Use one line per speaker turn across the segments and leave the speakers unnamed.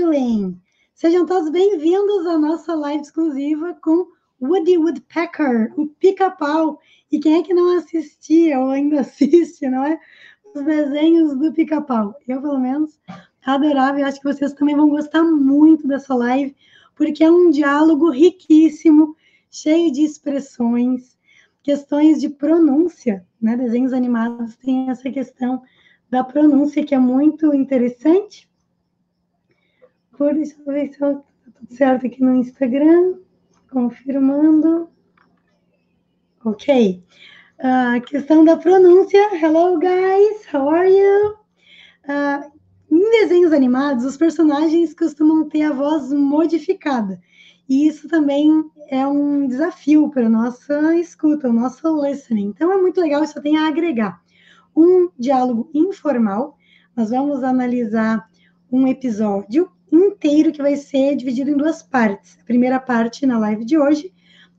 doing? Sejam todos bem-vindos à nossa live exclusiva com Woody Woodpecker, o pica-pau. E quem é que não assistia ou ainda assiste, não é? Os desenhos do pica-pau. Eu, pelo menos, adorava e acho que vocês também vão gostar muito dessa live, porque é um diálogo riquíssimo, cheio de expressões, questões de pronúncia, né? Desenhos animados têm essa questão da pronúncia que é muito interessante. Por, deixa eu ver se está tudo certo aqui no Instagram. Confirmando. Ok. A uh, questão da pronúncia. Hello, guys. How are you? Uh, em desenhos animados, os personagens costumam ter a voz modificada. E isso também é um desafio para a nossa escuta, o nosso listening. Então, é muito legal, isso tem a agregar. Um diálogo informal, nós vamos analisar um episódio inteiro que vai ser dividido em duas partes. A primeira parte na live de hoje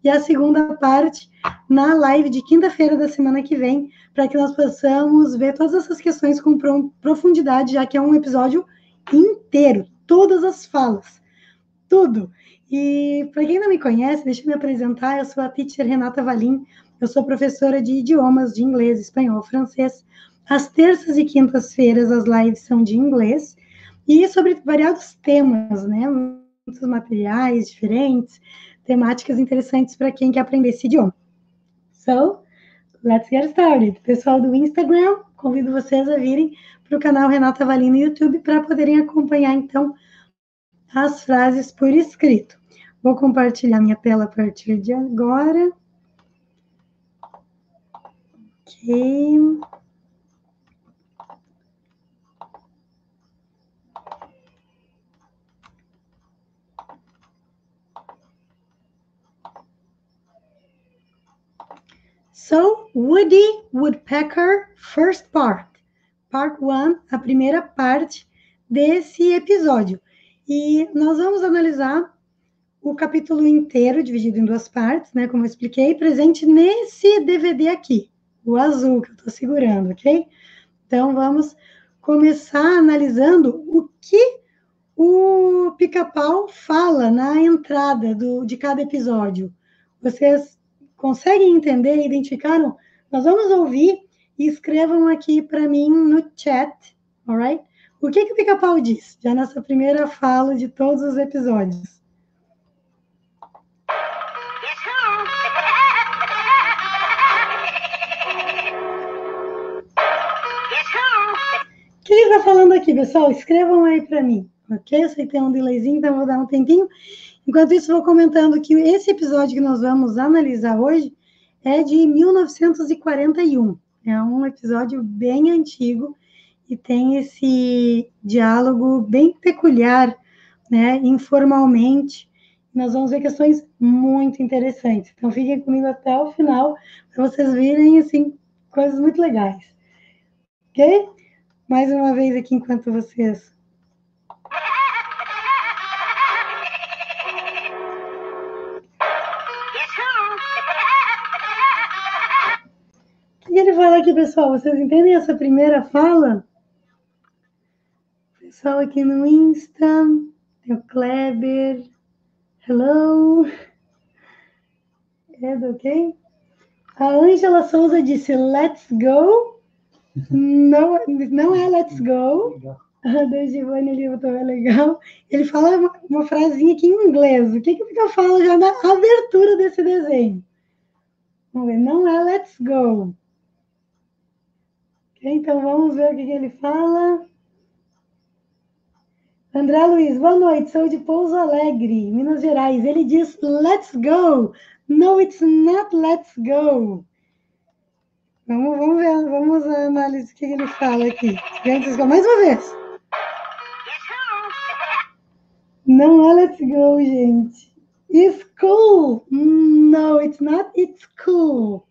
e a segunda parte na live de quinta-feira da semana que vem, para que nós possamos ver todas essas questões com profundidade, já que é um episódio inteiro, todas as falas, tudo. E para quem não me conhece, deixa eu me apresentar. Eu sou a teacher Renata Valim. Eu sou professora de idiomas de inglês, espanhol, francês. Às terças e quintas-feiras as lives são de inglês e sobre variados temas, né? Muitos materiais diferentes, temáticas interessantes para quem quer aprender esse idioma. So, let's get started. Pessoal do Instagram, convido vocês a virem para o canal Renata Valim no YouTube para poderem acompanhar então as frases por escrito. Vou compartilhar minha tela a partir de agora. Ok. So, Woody Woodpecker, first part. Part 1, a primeira parte desse episódio. E nós vamos analisar o capítulo inteiro, dividido em duas partes, né? Como eu expliquei, presente nesse DVD aqui, o azul que eu estou segurando, ok? Então vamos começar analisando o que o pica-pau fala na entrada do, de cada episódio. Vocês conseguem entender, identificaram? Nós vamos ouvir e escrevam aqui para mim no chat, alright? O que, que o pica-pau diz? Já nessa primeira fala de todos os episódios. O que ele está falando aqui, pessoal? Escrevam aí para mim, ok? Eu sei que tem um delayzinho, então vou dar um tempinho. Enquanto isso, vou comentando que esse episódio que nós vamos analisar hoje é de 1941. É um episódio bem antigo e tem esse diálogo bem peculiar, né, informalmente. Nós vamos ver questões muito interessantes. Então, fiquem comigo até o final para vocês verem, assim, coisas muito legais. Ok? mais uma vez aqui enquanto vocês. Fala aqui, pessoal? Vocês entendem essa primeira fala? Pessoal aqui no Insta, tem o Kleber. Hello. É, ok? A Ângela Souza disse, let's go. Não, não é Let's Go. Da Giovanni ali botou é legal. Ele fala uma, uma, frasinha aqui em inglês. O que, que fica falando já na abertura desse desenho? Vamos ver. Não é Let's Go. Então vamos ver o que, ele fala. André Luiz, boa noite. Sou de Pouso Alegre, Minas Gerais. Ele diz Let's go. No, it's not Let's go. Vamos, vamos ver, vamos analisar o que ele fala aqui. Mais uma vez. Não é let's go, gente. It's cool. No, it's not. It's cool.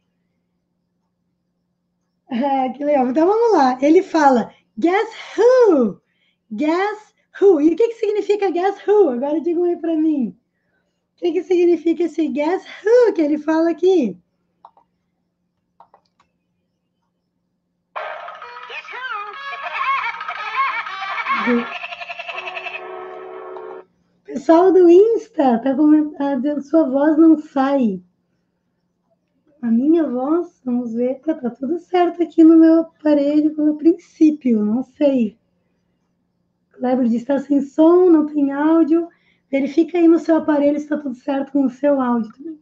Ah, que legal. Então vamos lá. Ele fala guess who? Guess who? E o que, que significa guess who? Agora digam aí para mim. O que, que significa esse guess who que ele fala aqui? Pessoal do Insta, tá comentando, sua voz não sai. A minha voz, vamos ver, tá, tá tudo certo aqui no meu aparelho, no princípio, não sei. Kleber diz, está sem som, não tem áudio. Verifica aí no seu aparelho se está tudo certo com o seu áudio também.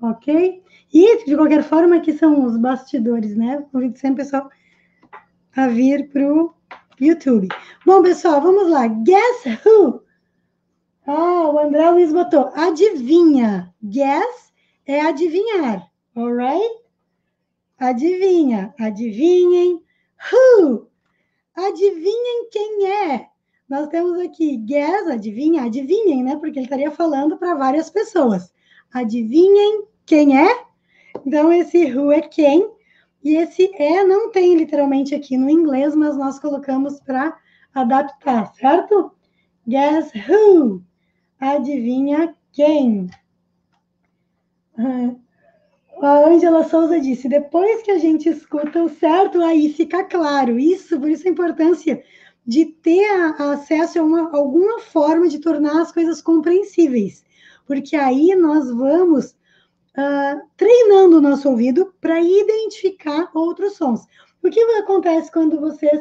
Ok? E, de qualquer forma, aqui são os bastidores, né? Convido sempre o pessoal a vir para o YouTube. Bom, pessoal, vamos lá. Guess who? Ah, o André Luiz botou. Adivinha. Guess é adivinhar. Alright? Adivinha. Adivinhem. Who? Adivinhem quem é. Nós temos aqui guess, adivinha, adivinhem, né? Porque ele estaria falando para várias pessoas. Adivinhem quem é? Então, esse who é quem, e esse é não tem literalmente aqui no inglês, mas nós colocamos para adaptar, certo? Guess who? Adivinha quem? A Angela Souza disse: depois que a gente escuta o certo, aí fica claro. Isso, por isso a importância de ter acesso a uma, alguma forma de tornar as coisas compreensíveis. Porque aí nós vamos uh, treinando o nosso ouvido para identificar outros sons. O que acontece quando vocês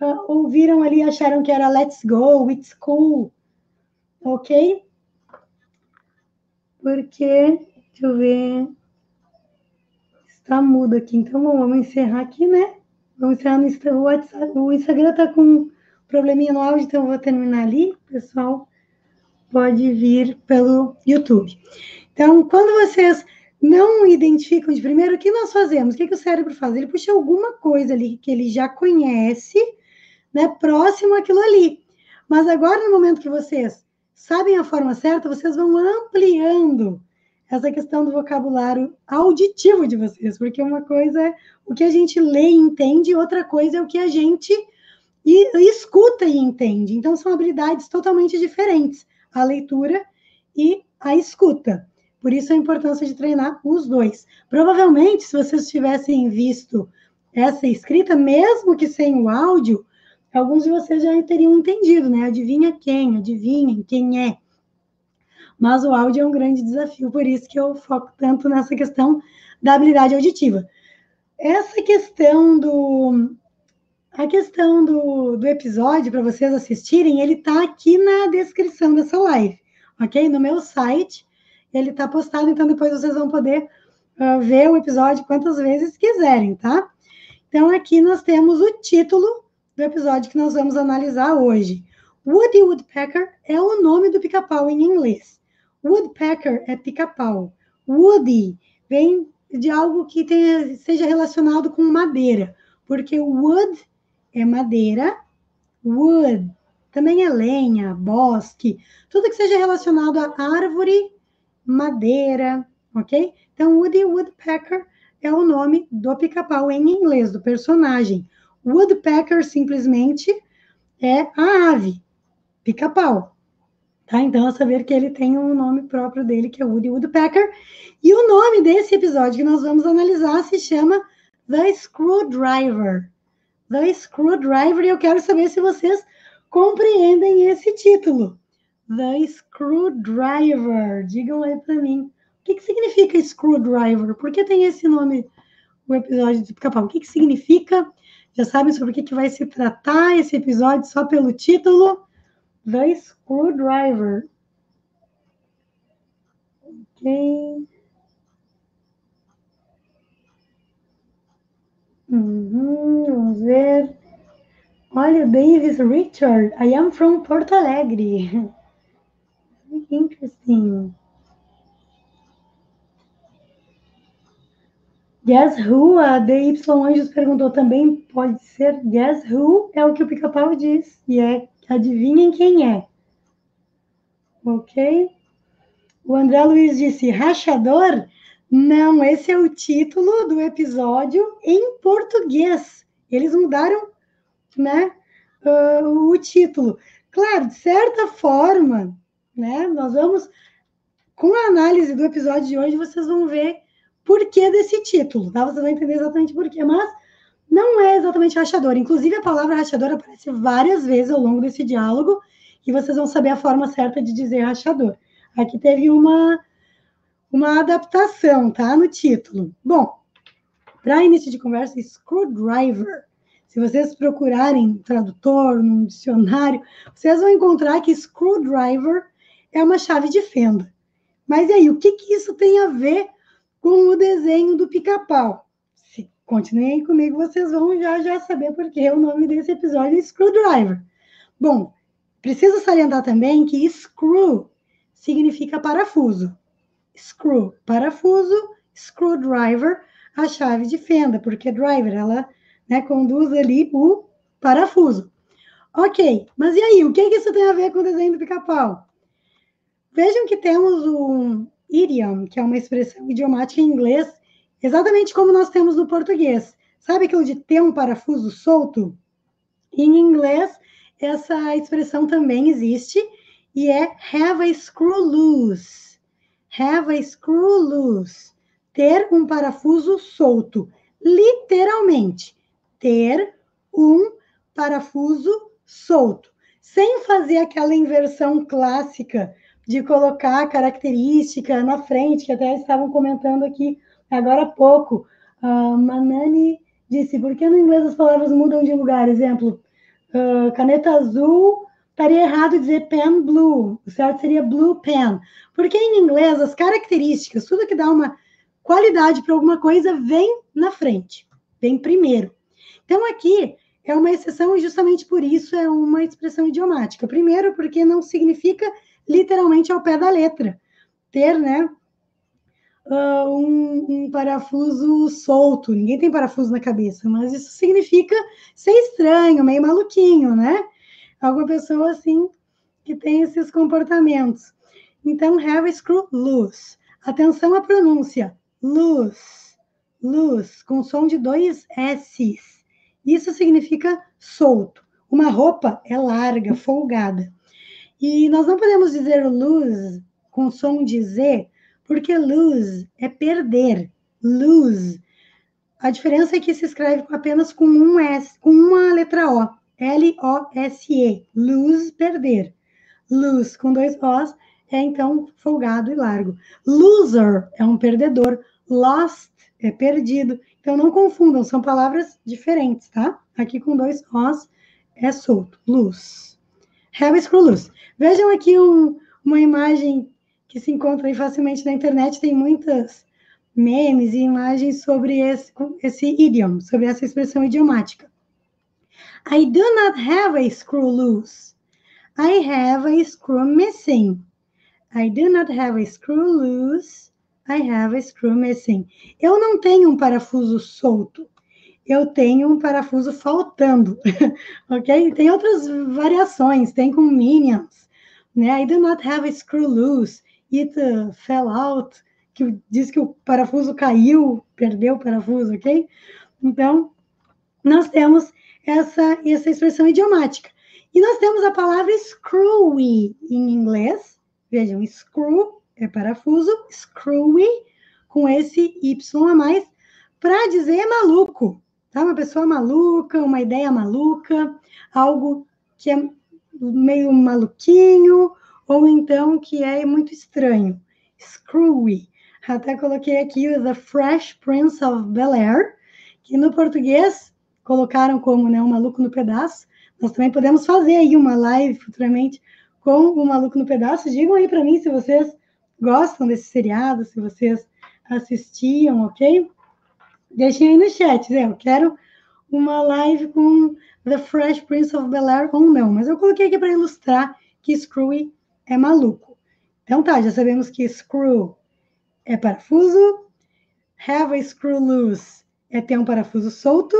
uh, ouviram ali acharam que era let's go, it's cool, ok? Porque, deixa eu ver, está mudo aqui, então vamos encerrar aqui, né? Vamos encerrar no Instagram, o, WhatsApp, o Instagram está com um probleminha no áudio, então eu vou terminar ali, pessoal pode vir pelo YouTube. Então, quando vocês não identificam de primeiro, o que nós fazemos? O que, que o cérebro faz? Ele puxa alguma coisa ali que ele já conhece, né, próximo àquilo ali. Mas agora, no momento que vocês sabem a forma certa, vocês vão ampliando essa questão do vocabulário auditivo de vocês, porque uma coisa é o que a gente lê e entende, outra coisa é o que a gente escuta e entende. Então, são habilidades totalmente diferentes, a leitura e a escuta. Por isso a importância de treinar os dois. Provavelmente, se vocês tivessem visto essa escrita, mesmo que sem o áudio, alguns de vocês já teriam entendido, né? Adivinha quem, adivinhem quem é. Mas o áudio é um grande desafio, por isso que eu foco tanto nessa questão da habilidade auditiva. Essa questão do. A questão do, do episódio, para vocês assistirem, ele está aqui na descrição dessa live, ok? No meu site, ele está postado, então depois vocês vão poder uh, ver o episódio quantas vezes quiserem, tá? Então aqui nós temos o título do episódio que nós vamos analisar hoje. Woody Woodpecker é o nome do pica-pau em inglês. Woodpecker é pica-pau. Woody vem de algo que tenha, seja relacionado com madeira, porque wood é madeira, wood também é lenha, bosque, tudo que seja relacionado a árvore madeira, ok? Então, Woody Woodpecker é o nome do pica-pau em inglês, do personagem. Woodpecker simplesmente é a ave, pica-pau. Tá? Então, é saber que ele tem um nome próprio dele, que é Woody Woodpecker. E o nome desse episódio que nós vamos analisar se chama The Screwdriver. The Screwdriver, e eu quero saber se vocês compreendem esse título. The Screwdriver. Digam aí para mim. O que, que significa Screwdriver? Por que tem esse nome o episódio de pica-pau? O que, que significa? Já sabem sobre o que, que vai se tratar esse episódio só pelo título? The Screwdriver. Ok. Uhum, vamos ver. Olha, Davis Richard. I am from Porto Alegre. Interesting. Guess Who, a DY Anjos perguntou também, pode ser Guess Who, é o que o pica-pau diz, e é adivinhem quem é. Ok? O André Luiz disse, rachador? Não, esse é o título do episódio em português. Eles mudaram, né, uh, o título. Claro, de certa forma, né? Nós vamos, com a análise do episódio de hoje, vocês vão ver por que desse título, tá? Vocês vão entender exatamente por quê, mas não é exatamente rachador. Inclusive, a palavra rachador aparece várias vezes ao longo desse diálogo, e vocês vão saber a forma certa de dizer rachador. Aqui teve uma, uma adaptação, tá? No título. Bom, para início de conversa, screwdriver. Se vocês procurarem no tradutor, no dicionário, vocês vão encontrar que screwdriver é uma chave de fenda. Mas e aí, o que, que isso tem a ver com o desenho do pica-pau? Se continuem comigo, vocês vão já já saber porque o nome desse episódio é Screwdriver. Bom, preciso salientar também que screw significa parafuso. Screw, parafuso, screwdriver, a chave de fenda, porque driver, ela né, conduz ali o parafuso. Ok, mas e aí, o que, que isso tem a ver com o desenho do pica-pau? Vejam que temos um idiom, que é uma expressão idiomática em inglês, exatamente como nós temos no português. Sabe aquilo de ter um parafuso solto? Em inglês, essa expressão também existe e é have a screw loose. Have a screw loose. Ter um parafuso solto. Literalmente, ter um parafuso solto. Sem fazer aquela inversão clássica de colocar a característica na frente, que até estavam comentando aqui agora há pouco. Uh, Manani disse, por que no inglês as palavras mudam de lugar? Exemplo, uh, caneta azul, estaria errado dizer pen blue, o certo seria blue pen. Porque em inglês as características, tudo que dá uma qualidade para alguma coisa, vem na frente, vem primeiro. Então aqui é uma exceção e justamente por isso é uma expressão idiomática. Primeiro, porque não significa literalmente ao pé da letra. Ter, né, uh, um, um, parafuso solto. Ninguém tem parafuso na cabeça, mas isso significa ser estranho, meio maluquinho, né? Alguma pessoa assim que tem esses comportamentos. Então, have a screw loose. Atenção à pronúncia. Luz, luz, com som de dois S's. Isso significa solto. Uma roupa é larga, folgada. E nós não podemos dizer lose com som de Z, porque lose é perder. Lose. A diferença é que se escreve apenas com um S, com uma letra O. L-O-S-E. Lose, perder. Lose com dois Os é então folgado e largo. Loser é um perdedor. Lost é perdido. Então não confundam, são palavras diferentes, tá? Aqui com dois Os é solto. Lose. Have screw loose. Vejam aqui um, uma imagem que se encontra aí facilmente na internet, tem muitas memes e imagens sobre esse, esse idiom, sobre essa expressão idiomática. I do not have a screw loose. I have a screw missing. I do not have a screw loose. I have a screw missing. Eu não tenho um parafuso solto. Eu tenho um parafuso faltando. ok? Tem outras variações. Tem com minions né? I do not have a screw loose. It fell out. Que diz que o parafuso caiu, perdeu o parafuso, ok? Então, nós temos essa, essa expressão idiomática. E nós temos a palavra screwy em inglês. Vejam, screw é parafuso, screwy com esse Y a mais, para dizer maluco. Tá? Uma pessoa maluca, uma ideia maluca, algo que é meio maluquinho, ou então que é muito estranho. Screwy. Até coloquei aqui The Fresh Prince of Bel-Air, que no português colocaram como né, um maluco no pedaço. Nós também podemos fazer aí uma live futuramente com o Maluco no Pedaço. Digam aí para mim se vocês gostam desse seriado, se vocês assistiam, ok? Deixem aí no chat, né? Eu quero uma live com The Fresh Prince of Bel-Air ou não, mas eu coloquei aqui para ilustrar que Screwy é maluco. Então tá, já sabemos que screw é parafuso, have a screw loose é ter um parafuso solto,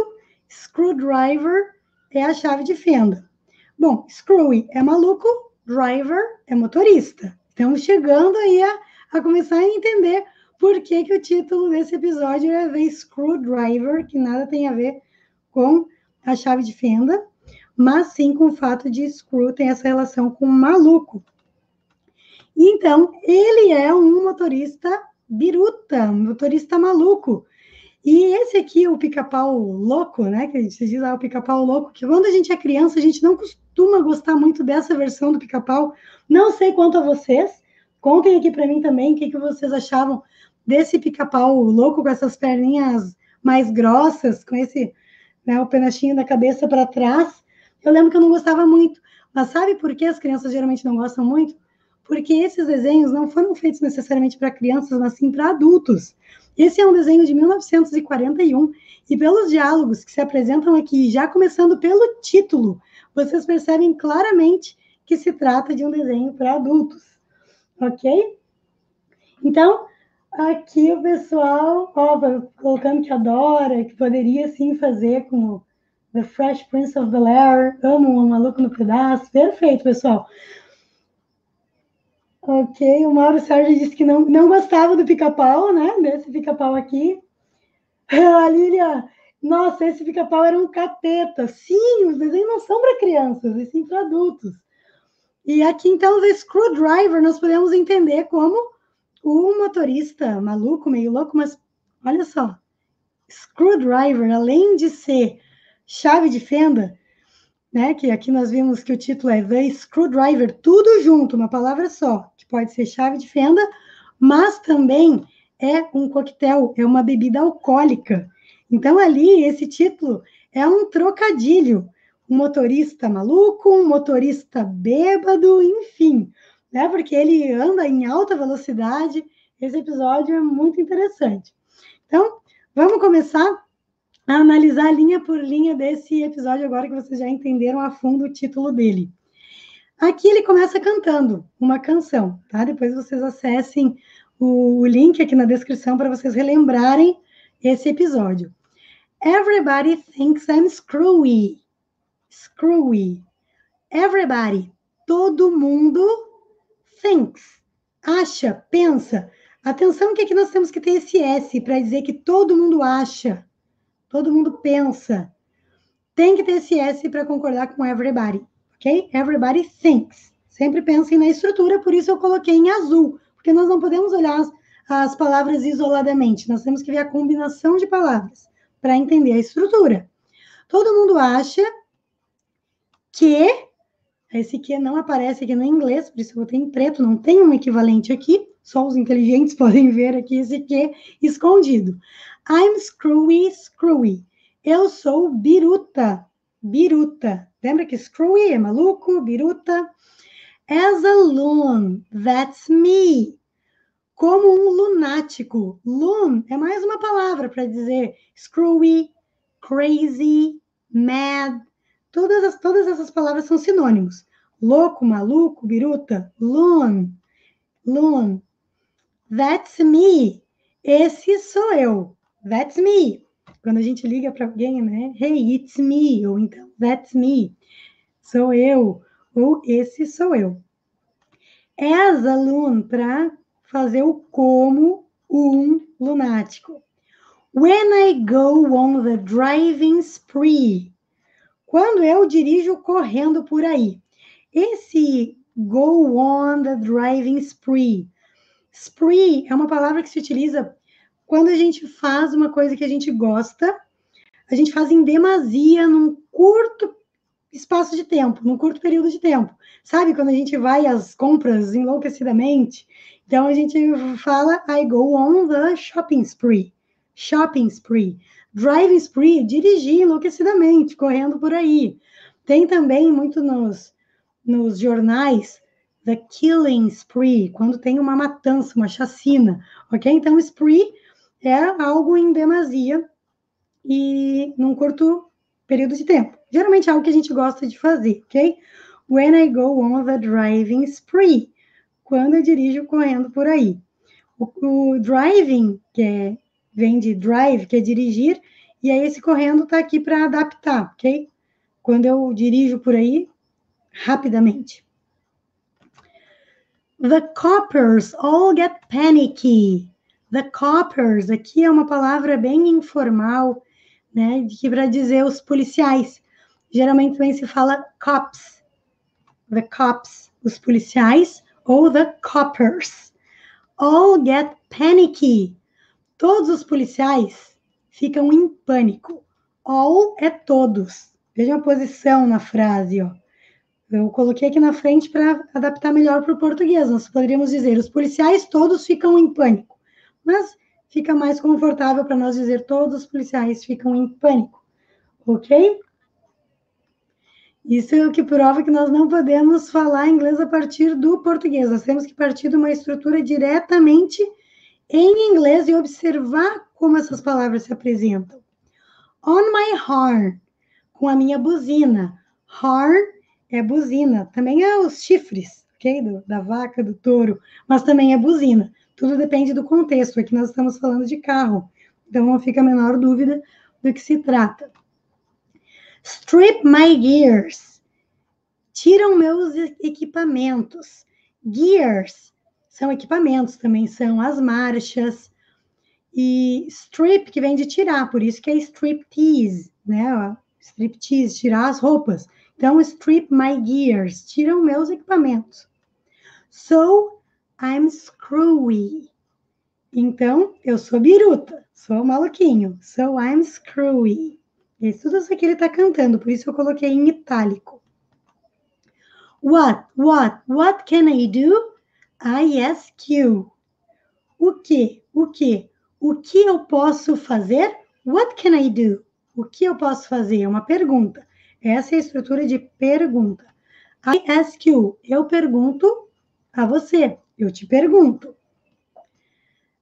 screwdriver é a chave de fenda. Bom, screwy é maluco, driver é motorista. Estamos chegando aí a, a começar a entender por que, que o título desse episódio é The Screwdriver, que nada tem a ver com a chave de fenda, mas sim com o fato de screw ter essa relação com maluco. Então, ele é um motorista biruta, um motorista maluco. E esse aqui, o pica-pau louco, né? Que a gente diz lá, o pica-pau louco, que quando a gente é criança, a gente não costuma gostar muito dessa versão do pica-pau. Não sei quanto a vocês. Contem aqui para mim também o que, que vocês achavam desse pica-pau louco com essas perninhas mais grossas, com esse, né, o penachinho da cabeça para trás. Eu lembro que eu não gostava muito. Mas sabe por que as crianças geralmente não gostam muito? Porque esses desenhos não foram feitos necessariamente para crianças, mas sim para adultos. Esse é um desenho de 1941 e pelos diálogos que se apresentam aqui, já começando pelo título, vocês percebem claramente que se trata de um desenho para adultos, ok? Então, aqui o pessoal, ó, colocando que adora, que poderia sim fazer com The Fresh Prince of Bel-Air, amo o Maluco no Pedaço, perfeito, pessoal. Ok, o Mauro Sérgio disse que não, não gostava do pica-pau, né? Desse pica-pau aqui. A Lília, nossa, esse pica-pau era um capeta. Sim, os desenhos não são para crianças, e sim para adultos. E aqui, então, o Screwdriver, nós podemos entender como o motorista maluco, meio louco, mas olha só, Screwdriver, além de ser chave de fenda, né? Que aqui nós vimos que o título é The Screwdriver, tudo junto, uma palavra só, que pode ser chave de fenda, mas também é um coquetel, é uma bebida alcoólica. Então, ali, esse título é um trocadilho. Um motorista maluco, um motorista bêbado, enfim, né? Porque ele anda em alta velocidade. Esse episódio é muito interessante. Então, vamos começar a analisar linha por linha desse episódio, agora que vocês já entenderam a fundo o título dele. Aqui ele começa cantando uma canção, tá? Depois vocês acessem o, o link aqui na descrição para vocês relembrarem esse episódio. Everybody thinks I'm screwy. Screwy. Everybody. Todo mundo thinks. Acha, pensa. Atenção que aqui nós temos que ter esse S para dizer que todo mundo acha todo mundo pensa. Tem que ter esse S para concordar com everybody, ok? Everybody thinks. Sempre pensem na estrutura, por isso eu coloquei em azul, porque nós não podemos olhar as, as palavras isoladamente, nós temos que ver a combinação de palavras para entender a estrutura. Todo mundo acha que esse que não aparece aqui no inglês, por isso eu botei em preto, não tem um equivalente aqui, só os inteligentes podem ver aqui esse que escondido. I'm screwy, screwy. Eu sou biruta, biruta. Lembra que screwy é maluco, biruta? As a loon, that's me. Como um lunático. Loon é mais uma palavra para dizer screwy, crazy, mad. Todas, as, todas essas palavras são sinônimos. Louco, maluco, biruta, loon, loon. That's me. Esse sou eu. That's me. Quando a gente liga para alguém, né? Hey, it's me. Ou então, that's me. Sou eu. Ou esse sou eu. As a loon para fazer o como um lunático. When I go on the driving spree. Quando eu dirijo correndo por aí. Esse go on the driving spree. Spree é uma palavra que se utiliza quando a gente faz uma coisa que a gente gosta, a gente faz em demasia num curto espaço de tempo, num curto período de tempo. Sabe quando a gente vai às compras enlouquecidamente? Então a gente fala I go on the shopping spree. Shopping spree. Driving spree, dirigir enlouquecidamente, correndo por aí. Tem também muito nos, nos jornais the killing spree, quando tem uma matança, uma chacina, ok? Então, spree é algo em demasia e num curto período de tempo. Geralmente é algo que a gente gosta de fazer, ok? When I go on the driving spree, quando eu dirijo correndo por aí. O, o driving, que é, vem de drive, que é dirigir, e aí esse correndo está aqui para adaptar, ok? Quando eu dirijo por aí, rapidamente. The coppers all get panicky. The coppers, aqui é uma palavra bem informal, né? Que para dizer os policiais. Geralmente também se fala cops. The cops, os policiais, ou the coppers. All get panicky. Todos os policiais ficam em pânico. All é todos. Veja a posição na frase, ó. Eu coloquei aqui na frente para adaptar melhor para o português. Nós poderíamos dizer: os policiais todos ficam em pânico. Mas fica mais confortável para nós dizer: todos os policiais ficam em pânico. Ok? Isso é o que prova que nós não podemos falar inglês a partir do português. Nós temos que partir de uma estrutura diretamente em inglês e observar como essas palavras se apresentam. On my horn, com a minha buzina. Horn é buzina, também é os chifres, da vaca, do touro, mas também é buzina. Tudo depende do contexto. Aqui nós estamos falando de carro, então não fica a menor dúvida do que se trata. Strip my gears. Tiram meus equipamentos. Gears são equipamentos, também são as marchas. E strip, que vem de tirar, por isso que é strip tease, né? Strip tease, tirar as roupas. Então, strip my gears, tiram meus equipamentos. So, I'm screwy. Então, eu sou biruta, sou maluquinho. So, I'm screwy. E tudo isso aqui ele está cantando, por isso eu coloquei em itálico. What, what, what can I do? I ask you. O que, o que, o que eu posso fazer? What can I do? O que eu posso fazer? É uma pergunta. Essa é a estrutura de pergunta. I ask you. Eu pergunto a você. Eu te pergunto.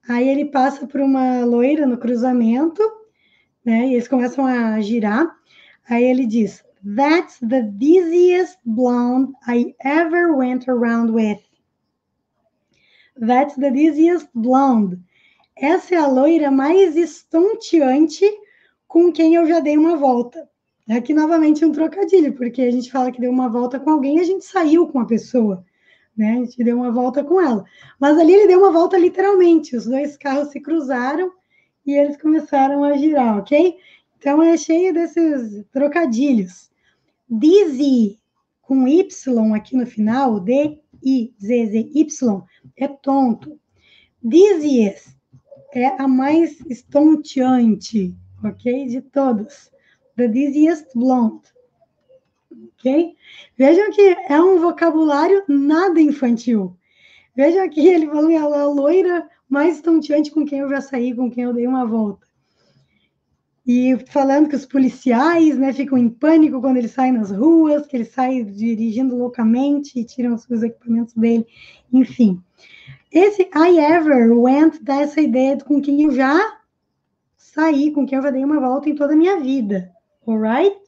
Aí ele passa por uma loira no cruzamento né? E eles começam a girar. Aí ele diz: That's the dizziest blonde I ever went around with. That's the dizziest blonde. Essa é a loira mais estonteante com quem eu já dei uma volta. Aqui novamente um trocadilho, porque a gente fala que deu uma volta com alguém, a gente saiu com a pessoa, né? A gente deu uma volta com ela. Mas ali ele deu uma volta literalmente. Os dois carros se cruzaram e eles começaram a girar, ok? Então é cheio desses trocadilhos. Dizzy com Y aqui no final, D-I-Z-Z-Y, é tonto. Dizziest é a mais estonteante, ok? De todos. The dizziest blonde. Ok? Vejam que é um vocabulário nada infantil. Vejam aqui, ele falou a loira mais estonteante com quem eu já saí, com quem eu dei uma volta. E falando que os policiais né, ficam em pânico quando eles saem nas ruas, que eles saem dirigindo loucamente e tiram os equipamentos dele, enfim. Esse I ever went dá essa ideia de com quem eu já saí, com quem eu já dei uma volta em toda a minha vida, alright?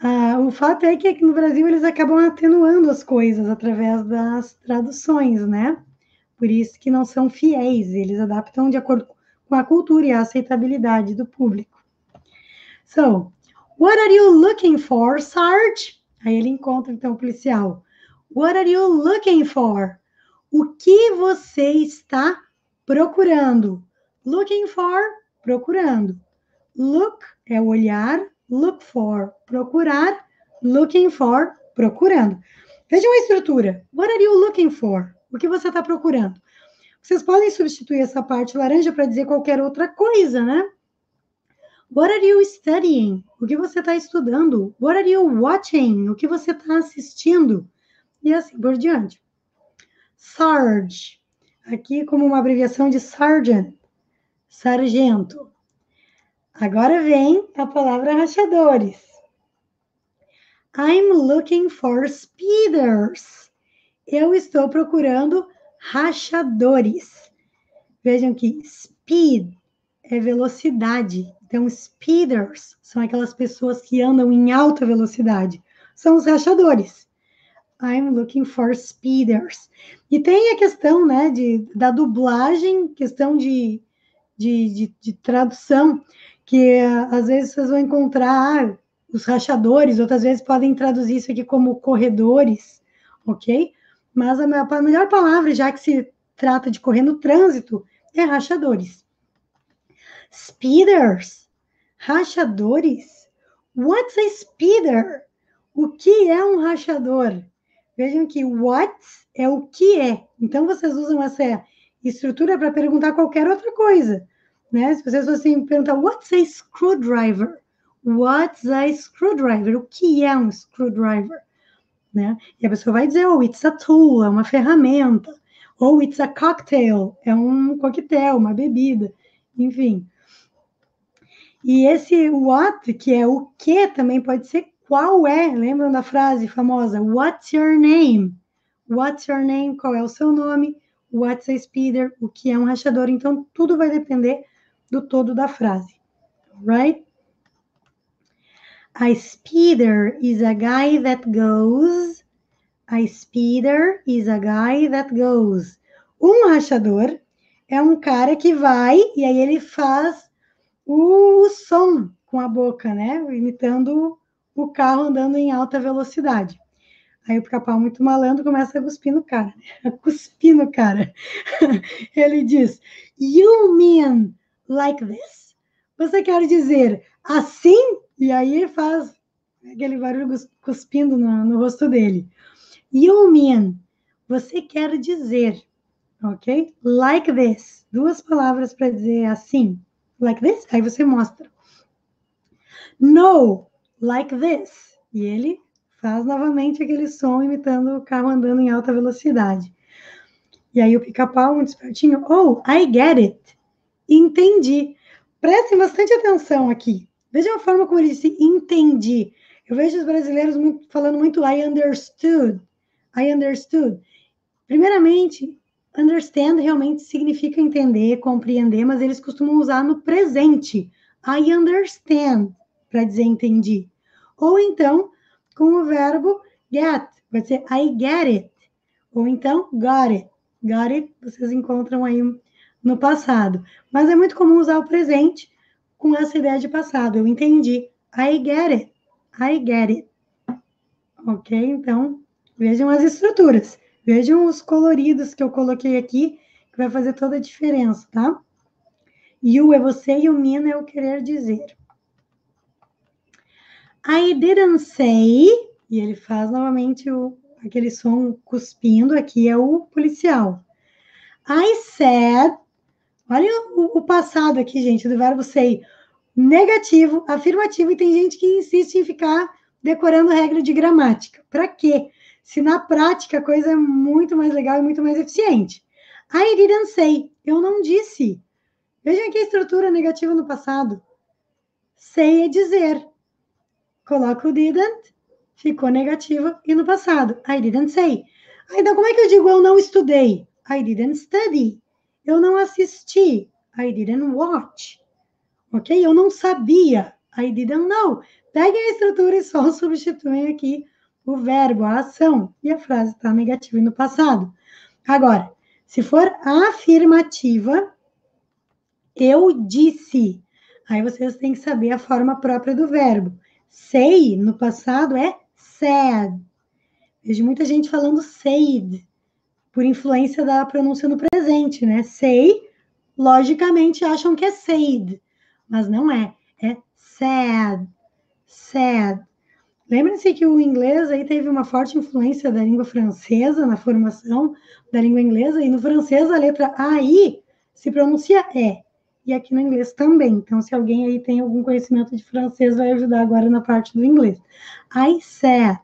Ah, o fato é que aqui no Brasil eles acabam atenuando as coisas através das traduções, né? Por isso que não são fiéis, eles adaptam de acordo com a cultura e a aceitabilidade do público. So, what are you looking for, Sarge? Aí ele encontra então o policial. What are you looking for? O que você está procurando? Looking for, procurando. Look é olhar, look for, procurar, looking for, procurando. Vejam a estrutura. What are you looking for? O que você está procurando? Vocês podem substituir essa parte laranja para dizer qualquer outra coisa, né? What are you studying? O que você está estudando? What are you watching? O que você está assistindo? E assim por diante. Sarge, aqui como uma abreviação de sergeant, sargento. Agora vem a palavra rachadores. I'm looking for speeders eu estou procurando rachadores. Vejam que speed é velocidade. Então, speeders são aquelas pessoas que andam em alta velocidade. São os rachadores. I'm looking for speeders. E tem a questão né, de, da dublagem, questão de, de, de, de tradução, que às vezes vocês vão encontrar os rachadores, outras vezes podem traduzir isso aqui como corredores, ok? Mas a melhor palavra, já que se trata de correr no trânsito, é rachadores. Speeders. Rachadores. What's a speeder? O que é um rachador? Vejam que what é o que é. Então, vocês usam essa estrutura para perguntar qualquer outra coisa. Né? Se vocês fossem perguntar, what's a screwdriver? What's a screwdriver? O que é um screwdriver? Né? E a pessoa vai dizer, oh, it's a tool, é uma ferramenta. Ou it's a cocktail, é um coquetel, uma bebida. Enfim. E esse what, que é o que, também pode ser qual é. Lembram da frase famosa? What's your name? What's your name? Qual é o seu nome? What's a speeder? O que é um rachador? Então, tudo vai depender do todo da frase. Right? A speeder is a guy that goes. A speeder is a guy that goes. Um rachador é um cara que vai e aí ele faz o som com a boca, né? Imitando o carro andando em alta velocidade. Aí o pica-pau, muito malandro, começa a cuspir no cara. A cuspir no cara. Ele diz: You mean like this? Você quer dizer assim? E aí faz aquele barulho cuspindo no, no rosto dele. You mean, você quer dizer, ok? Like this. Duas palavras para dizer assim. Like this. Aí você mostra. No, like this. E ele faz novamente aquele som imitando o carro andando em alta velocidade. E aí o pica-pau, muito espertinho, oh, I get it. Entendi. Prestem bastante atenção aqui. Vejam a forma como ele disse entendi. Eu vejo os brasileiros falando muito I understood. I understood. Primeiramente, understand realmente significa entender, compreender, mas eles costumam usar no presente. I understand para dizer entendi. Ou então, com o verbo get, pode ser I get it. Ou então, got it. Got it, vocês encontram aí no passado. Mas é muito comum usar o presente com essa ideia de passado. Eu entendi. I get it. I get it. Ok? Então, vejam as estruturas. Vejam os coloridos que eu coloquei aqui, que vai fazer toda a diferença, tá? You é você e o mean é o querer dizer. I didn't say, e ele faz novamente o, aquele som cuspindo, aqui é o policial. I said, olha o, o passado aqui, gente, do verbo say. Negativo, afirmativo, e tem gente que insiste em ficar decorando regra de gramática. Para quê? Se na prática a coisa é muito mais legal e muito mais eficiente. I didn't say, eu não disse. Vejam aqui a estrutura negativa no passado. Say é dizer coloco o didn't, ficou negativa, e no passado, I didn't say. Então, como é que eu digo eu não estudei? I didn't study. Eu não assisti. I didn't watch. Ok? Eu não sabia. I didn't know. Peguem a estrutura e só substituem aqui o verbo, a ação. E a frase está negativa e no passado. Agora, se for afirmativa, eu disse. Aí vocês têm que saber a forma própria do verbo. Say no passado é said. Vejo muita gente falando said, por influência da pronúncia no presente, né? Say, logicamente acham que é said, mas não é. É said. Said. Lembrem-se que o inglês aí teve uma forte influência da língua francesa na formação da língua inglesa, e no francês a letra AI se pronuncia é e aqui no inglês também. Então, se alguém aí tem algum conhecimento de francês, vai ajudar agora na parte do inglês. I said.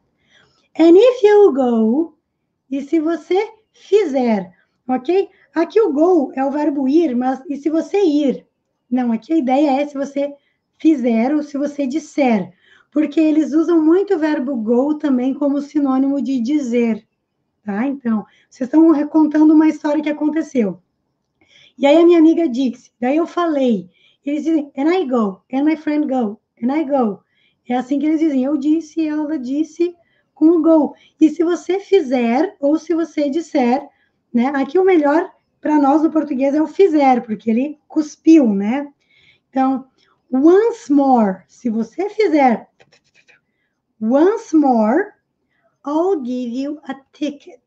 And if you go, e se você fizer, ok? Aqui o go é o verbo ir, mas e se você ir? Não, aqui a ideia é se você fizer ou se você disser, porque eles usam muito o verbo go também como sinônimo de dizer, tá? Então, vocês estão recontando uma história que aconteceu. E aí a minha amiga disse, daí eu falei, eles dizem, and I go, and my friend go, and I go. É assim que eles dizem, eu disse, ela disse, com o go. E se você fizer, ou se você disser, né? Aqui o melhor para nós no português é o fizer, porque ele cuspiu, né? Então, once more, se você fizer, once more, I'll give you a ticket.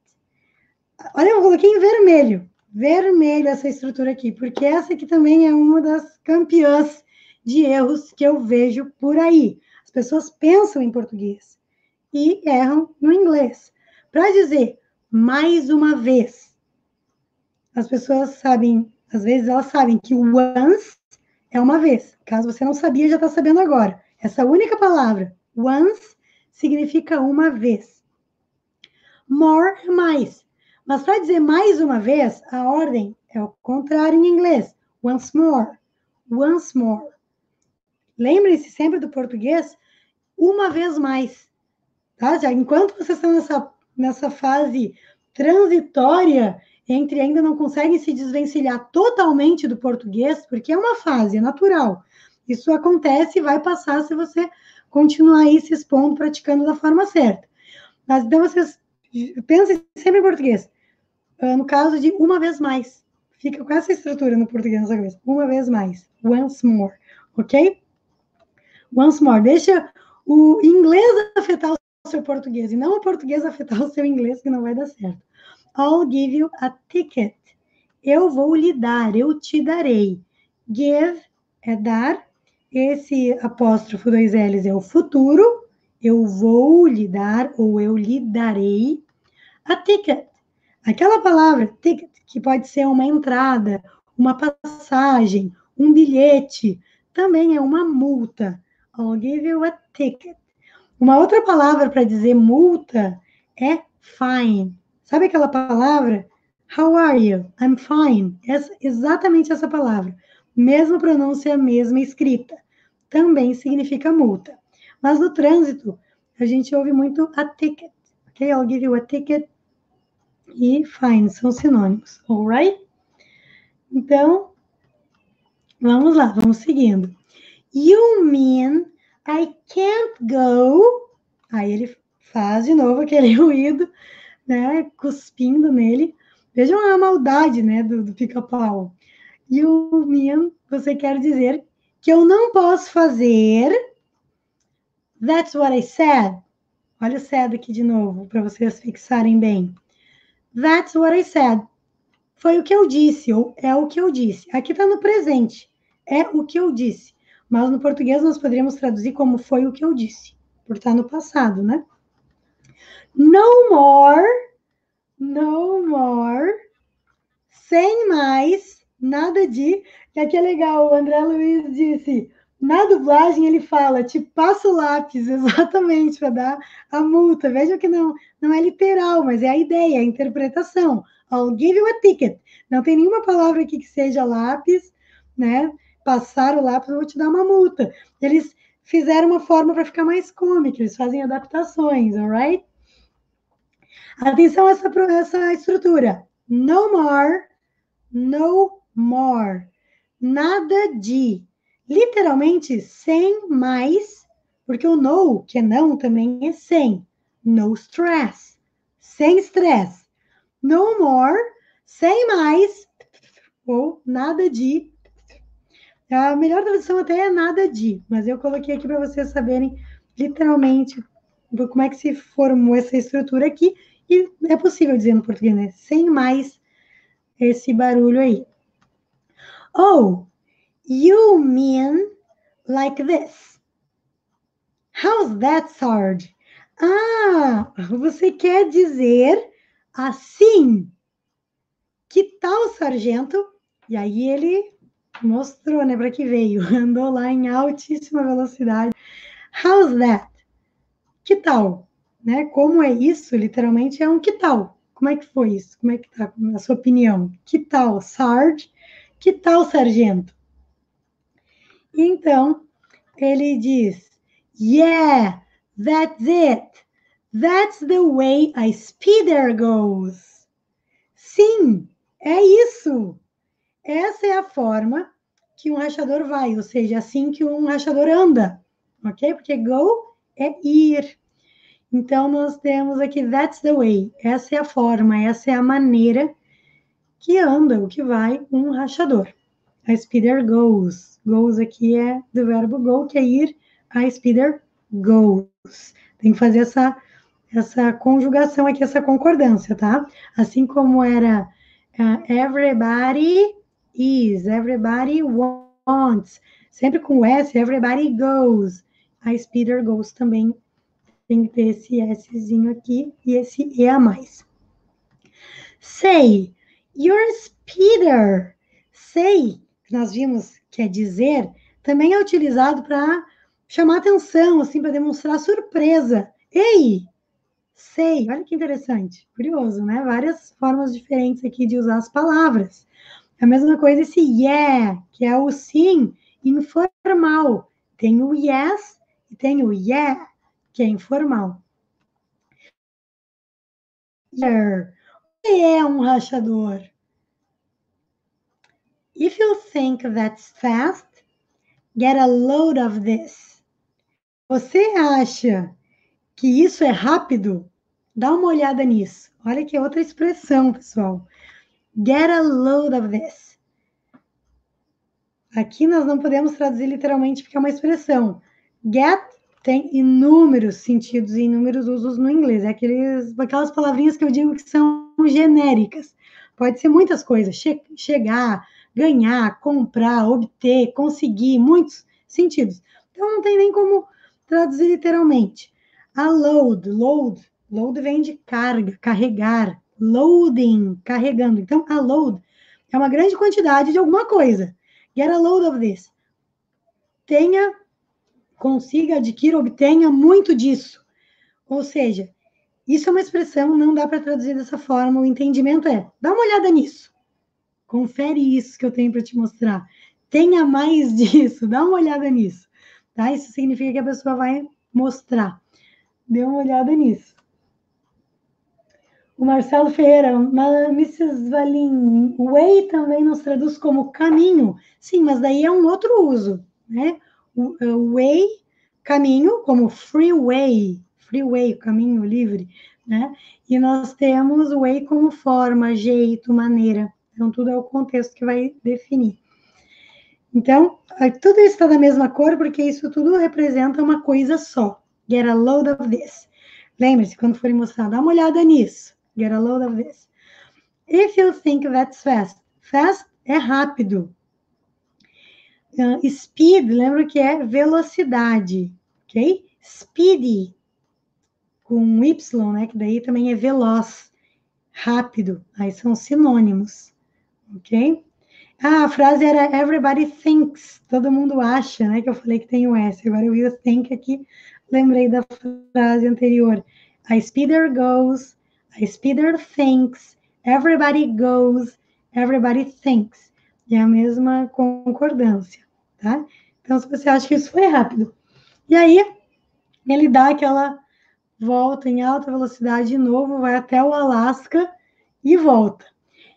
Olha, eu coloquei em vermelho vermelho essa estrutura aqui, porque essa aqui também é uma das campeãs de erros que eu vejo por aí. As pessoas pensam em português e erram no inglês. Para dizer mais uma vez, as pessoas sabem, às vezes elas sabem que once é uma vez. Caso você não sabia, já está sabendo agora. Essa única palavra, once, significa uma vez. More é mais. Mas para dizer mais uma vez, a ordem é o contrário em inglês. Once more. Once more. Lembrem-se sempre do português, uma vez mais. Tá? Já, enquanto vocês estão nessa, nessa fase transitória entre ainda não conseguem se desvencilhar totalmente do português, porque é uma fase, é natural. Isso acontece e vai passar se você continuar aí se expondo, praticando da forma certa. Mas então vocês pensem sempre em português. Ah, no caso de uma vez mais. Fica com essa estrutura no português na. Uma vez mais. Once more. Ok? Once more. Deixa o inglês afetar o seu português e não o português afetar o seu inglês, que não vai dar certo. I'll give you a ticket. Eu vou lhe dar, eu te darei. Give é dar. Esse apóstrofo dois L's é o futuro. Eu vou lhe dar ou eu lhe darei a ticket. Aquela palavra ticket, que pode ser uma entrada, uma passagem, um bilhete, também é uma multa. I'll give you a ticket. Uma outra palavra para dizer multa é fine. Sabe aquela palavra? How are you? I'm fine. Essa, exatamente essa palavra. Mesma pronúncia, mesma escrita. Também significa multa. Mas no trânsito, a gente ouve muito a ticket. Ok? I'll give you a ticket. E fine são sinônimos. Alright? Então, vamos lá, vamos seguindo. You mean I can't go? Aí ele faz de novo aquele ruído né, cuspindo nele. Vejam a maldade, né, do, do pica-pau. E o Mian, você quer dizer que eu não posso fazer. That's what I said. Olha o said aqui de novo, para vocês fixarem bem. That's what I said. Foi o que eu disse, ou é o que eu disse. Aqui está no presente. É o que eu disse. Mas no português nós poderíamos traduzir como foi o que eu disse, por estar no passado, né? No more, no more, sem mais, nada de. E aqui é legal, o André Luiz disse. Na dublagem ele fala, te passa o lápis, exatamente, para dar a multa. Vejam que não, não é literal, mas é a ideia, a interpretação. I'll give you a ticket. Não tem nenhuma palavra aqui que seja lápis, né? Passar o lápis, eu vou te dar uma multa. Eles fizeram uma forma para ficar mais cômica, eles fazem adaptações, alright? Atenção a essa, essa estrutura. No more, no more. Nada de. Literalmente, sem mais, porque o no, que é não, também é sem. No stress. Sem stress. No more, sem mais, ou nada de. A melhor tradução até é nada de, mas eu coloquei aqui para vocês saberem literalmente como é que se formou essa estrutura aqui e é possível dizer no português, né? Sem mais esse barulho aí. Oh, you mean like this. How's that, Sarge? Ah, você quer dizer assim. Que tal, sargento? E aí ele mostrou, né, para que veio. Andou lá em altíssima velocidade. How's that? Que tal? né? Como é isso, literalmente, é um que tal? Como é que foi isso? Como é que tá a sua opinião? Que tal, Sarge? Que tal, sargento? Então, ele diz: Yeah, that's it. That's the way a speeder goes. Sim, é isso. Essa é a forma que um rachador vai, ou seja, assim que um rachador anda, ok? Porque go é ir. Então, nós temos aqui that's the way. Essa é a forma, essa é a maneira que anda, o que vai um rachador. A speeder goes. Goes aqui é do verbo go, que é ir. A speeder goes. Tem que fazer essa, essa conjugação aqui, essa concordância, tá? Assim como era uh, everybody is, everybody wants. Sempre com S, everybody goes. A speeder goes também tem que ter esse Szinho aqui e esse E a mais. Say, you're a speeder. Say nós vimos que é dizer, também é utilizado para chamar atenção, assim, para demonstrar surpresa. Ei, sei, olha que interessante, curioso, né? Várias formas diferentes aqui de usar as palavras. A mesma coisa esse yeah, que é o sim informal. Tem o yes e tem o yeah, que é informal. Yeah. O que é um rachador? If you think that's fast, get a load of this. Você acha que isso é rápido? Dá uma olhada nisso. Olha que outra expressão, pessoal. Get a load of this. Aqui nós não podemos traduzir literalmente porque é uma expressão. Get tem inúmeros sentidos e inúmeros usos no inglês. É aqueles, aquelas palavrinhas que eu digo que são genéricas. Pode ser muitas coisas. Che chegar, ganhar, comprar, obter, conseguir, muitos sentidos. Então não tem nem como traduzir literalmente. A load, load, load vem de carga, carregar, loading, carregando. Então a load é uma grande quantidade de alguma coisa. Get a load of this. Tenha, consiga, adquira, obtenha muito disso. Ou seja, isso é uma expressão, não dá para traduzir dessa forma. O entendimento é: dá uma olhada nisso. Confere isso que eu tenho para te mostrar. Tenha mais disso, dá uma olhada nisso. Tá? Isso significa que a pessoa vai mostrar. Dê uma olhada nisso. O Marcelo Ferreira, Mrs. Valim, way também nos traduz como caminho. Sim, mas daí é um outro uso, né? O way, caminho, como freeway, freeway, caminho livre, né? E nós temos way como forma, jeito, maneira. Então, tudo é o contexto que vai definir. Então, tudo isso está da mesma cor, porque isso tudo representa uma coisa só. Get a load of this. Lembre-se, quando forem mostrar, dá uma olhada nisso. Get a load of this. If you think that's fast. Fast é rápido. Uh, speed, lembra que é velocidade, ok? Speedy, com Y, né? Que daí também é veloz, rápido. Aí são sinônimos ok? Ah, a frase era everybody thinks, todo mundo acha, né? Que eu falei que tem o S, agora eu vi o think aqui, lembrei da frase anterior. A speeder goes, a speeder thinks, everybody goes, everybody thinks. É a mesma concordância, tá? Então, se você acha que isso foi rápido. E aí, ele dá aquela volta em alta velocidade de novo, vai até o Alasca e volta.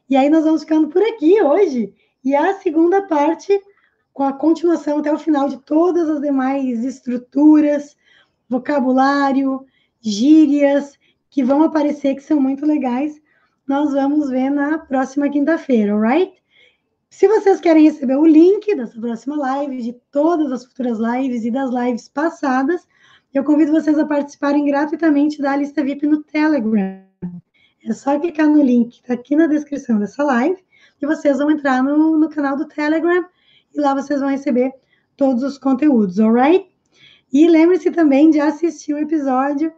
E aí nós vamos ficando por aqui hoje. E a segunda parte, com a continuação até o final de todas as demais estruturas, vocabulário, gírias, que vão aparecer, que são muito legais, nós vamos ver na próxima quinta-feira, alright? Se vocês querem receber o link dessa próxima live, de todas as futuras lives e das lives passadas, eu convido vocês a participarem gratuitamente da lista VIP no Telegram. É só clicar no link que está aqui na descrição dessa live e vocês vão entrar no, no canal do Telegram e lá vocês vão receber todos os conteúdos, alright? E lembre-se também de assistir o episódio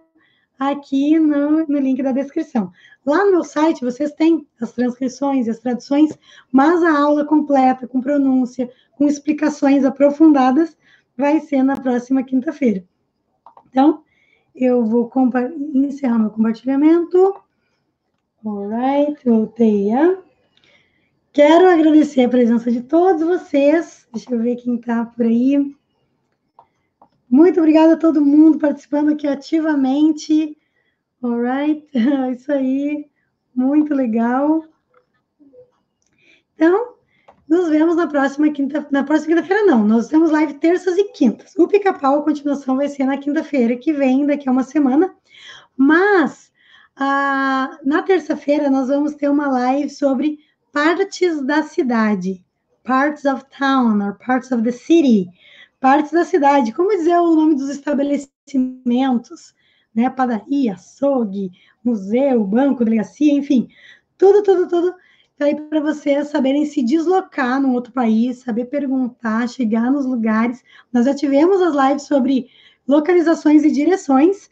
aqui no, no link da descrição. Lá no meu site vocês têm as transcrições e as traduções, mas a aula completa, com pronúncia, com explicações aprofundadas, vai ser na próxima quinta-feira. Então, eu vou encerrar meu compartilhamento. Alright, voltei. Quero agradecer a presença de todos vocês. Deixa eu ver quem está por aí. Muito obrigada a todo mundo participando aqui ativamente. Alright, isso aí, muito legal. Então, nos vemos na próxima quinta, na próxima quinta-feira não. Nós temos live terças e quintas. O Pica-Pau a continuação vai ser na quinta-feira que vem, daqui a uma semana. Mas ah, na terça-feira, nós vamos ter uma live sobre partes da cidade, parts of town, or parts of the city, partes da cidade, como dizer o nome dos estabelecimentos, né? Padaria, açougue, museu, banco, delegacia, enfim, tudo, tudo, tudo para vocês saberem se deslocar num outro país, saber perguntar, chegar nos lugares. Nós já tivemos as lives sobre localizações e direções,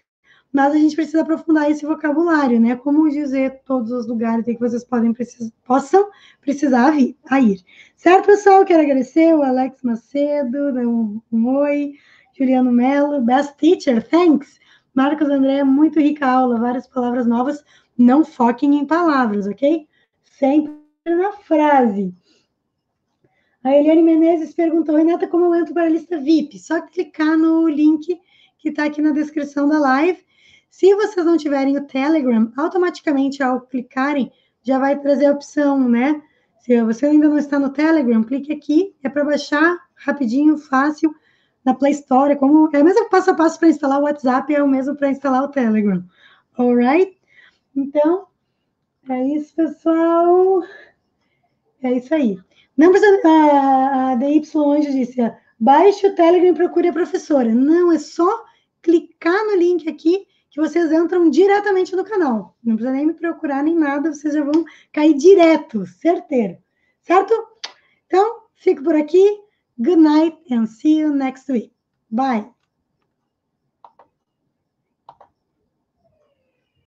mas a gente precisa aprofundar esse vocabulário, né? Como dizer todos os lugares que vocês podem precis possam precisar vir, a ir. Certo, pessoal? Quero agradecer o Alex Macedo, um, um oi, Juliano Mello, Best Teacher, thanks. Marcos André, muito rica aula, várias palavras novas, não foquem em palavras, ok? Sempre na frase. A Eliane Menezes perguntou, Renata, como eu entro para a lista VIP? Só clicar no link que está aqui na descrição da live. Se vocês não tiverem o Telegram, automaticamente ao clicarem, já vai trazer a opção, né? Se você ainda não está no Telegram, clique aqui, é para baixar rapidinho, fácil, na Play Store, como é o mesmo passo a passo para instalar o WhatsApp, é o mesmo para instalar o Telegram. Alright? Então, é isso, pessoal. É isso aí. Não precisa. A, DY hoje disse: baixe o Telegram e procure a professora. Não, é só clicar no link aqui que vocês entram diretamente no canal. Não precisa nem me procurar nem nada, vocês já vão cair direto, certeiro. Certo? Então, fico por aqui. Good night and see you next week. Bye.